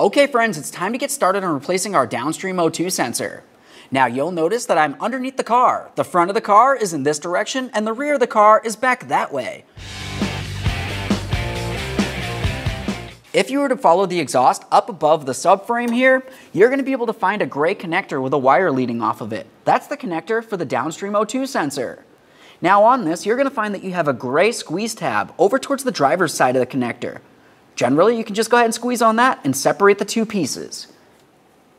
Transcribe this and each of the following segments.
Okay friends, it's time to get started on replacing our downstream O2 sensor. Now you'll notice that I'm underneath the car. The front of the car is in this direction and the rear of the car is back that way. If you were to follow the exhaust up above the subframe here, you're going to be able to find a gray connector with a wire leading off of it. That's the connector for the downstream O2 sensor. Now on this, you're going to find that you have a gray squeeze tab over towards the driver's side of the connector. Generally, you can just go ahead and squeeze on that and separate the two pieces.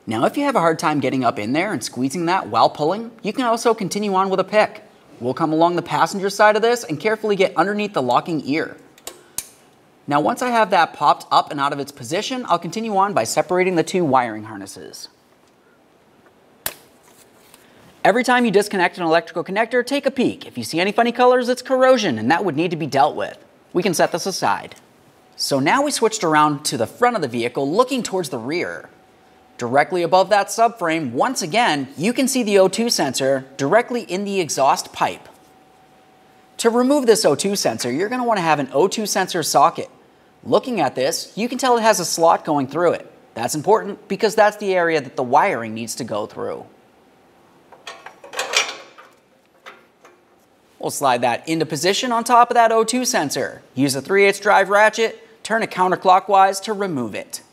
Now, if you have a hard time getting up in there and squeezing that while pulling, you can also continue on with a pick. We'll come along the passenger side of this and carefully get underneath the locking ear. Now, once I have that popped up and out of its position, I'll continue on by separating the two wiring harnesses. Every time you disconnect an electrical connector, take a peek. If you see any funny colors, it's corrosion, and that would need to be dealt with. We can set this aside. So now we switched around to the front of the vehicle, looking towards the rear. Directly above that subframe, once again, you can see the O2 sensor directly in the exhaust pipe. To remove this O2 sensor, you're going to want to have an O2 sensor socket. Looking at this, you can tell it has a slot going through it. That's important because that's the area that the wiring needs to go through. We'll slide that into position on top of that O2 sensor. Use a 3 8 drive ratchet, turn it counterclockwise to remove it.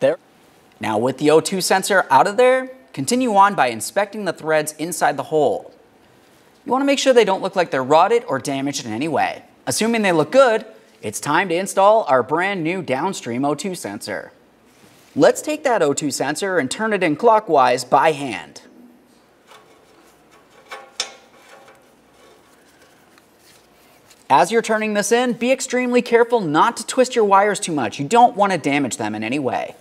There. Now with the O2 sensor out of there, continue on by inspecting the threads inside the hole. You want to make sure they don't look like they're rotted or damaged in any way. Assuming they look good, it's time to install our brand new downstream O2 sensor. Let's take that O2 sensor and turn it in clockwise by hand. As you're turning this in, be extremely careful not to twist your wires too much. You don't want to damage them in any way.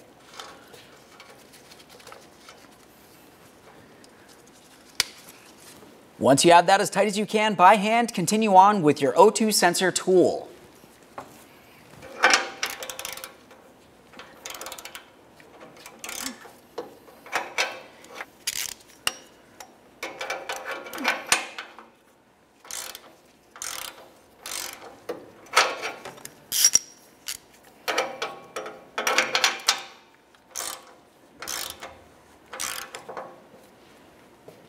Once you have that as tight as you can by hand, continue on with your O2 sensor tool.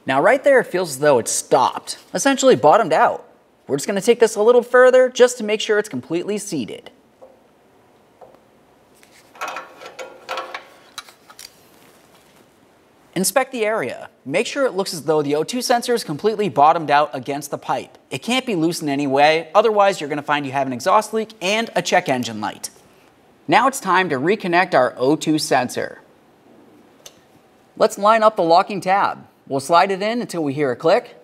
Now right there, it feels as though it's stopped, essentially bottomed out. We're just gonna take this a little further just to make sure it's completely seated. Inspect the area. Make sure it looks as though the O2 sensor is completely bottomed out against the pipe. It can't be loose in any way, otherwise you're gonna find you have an exhaust leak and a check engine light. Now it's time to reconnect our O2 sensor. Let's line up the locking tab. We'll slide it in until we hear a click,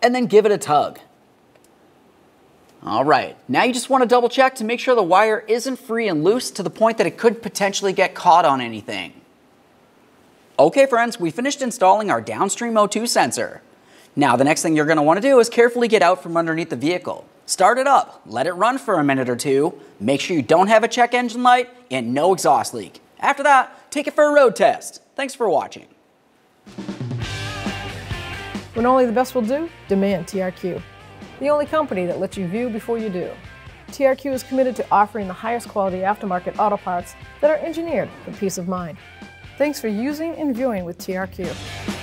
and then give it a tug. All right, now you just want to double check to make sure the wire isn't free and loose to the point that it could potentially get caught on anything. Okay friends, we finished installing our downstream O2 sensor. Now the next thing you're going to want to do is carefully get out from underneath the vehicle. Start it up, let it run for a minute or two, make sure you don't have a check engine light and no exhaust leak. After that, take it for a road test. Thanks for watching. When only the best will do, demand TRQ. The only company that lets you view before you do. TRQ is committed to offering the highest quality aftermarket auto parts that are engineered for peace of mind. Thanks for using and viewing with TRQ.